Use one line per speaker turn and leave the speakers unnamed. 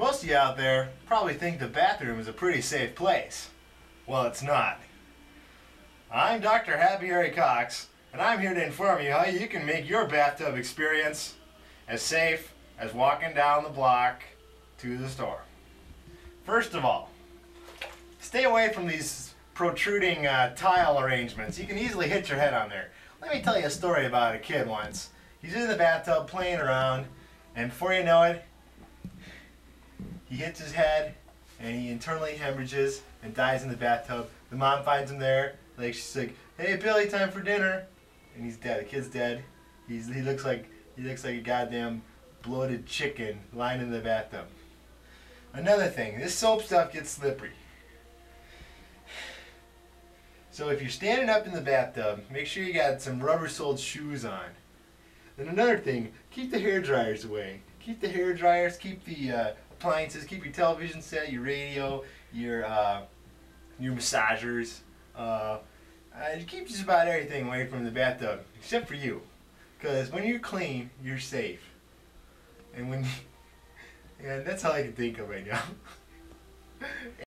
Most of you out there probably think the bathroom is a pretty safe place. Well, it's not. I'm Dr. Happy Harry Cox, and I'm here to inform you how you can make your bathtub experience as safe as walking down the block to the store. First of all, stay away from these protruding uh, tile arrangements. You can easily hit your head on there. Let me tell you a story about a kid once. He's in the bathtub playing around, and before you know it, he hits his head and he internally hemorrhages and dies in the bathtub. The mom finds him there, like she's like, "Hey Billy, time for dinner," and he's dead. The kid's dead. He's he looks like he looks like a goddamn bloated chicken lying in the bathtub. Another thing, this soap stuff gets slippery. So if you're standing up in the bathtub, make sure you got some rubber-soled shoes on. And another thing, keep the hair dryers away. Keep the hair dryers, keep the uh, appliances, keep your television set, your radio, your uh, your massagers. Uh, uh, keep just about everything away from the bathtub, except for you. Because when you're clean, you're safe. And when, and that's all I can think of right now.